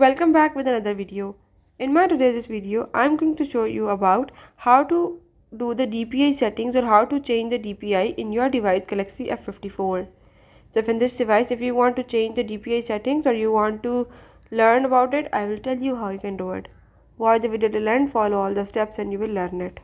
Welcome back with another video. In my today's video, I'm going to show you about how to do the DPI settings or how to change the DPI in your device Galaxy F54. So if in this device, if you want to change the DPI settings or you want to learn about it, I will tell you how you can do it. Watch the video till end, follow all the steps and you will learn it.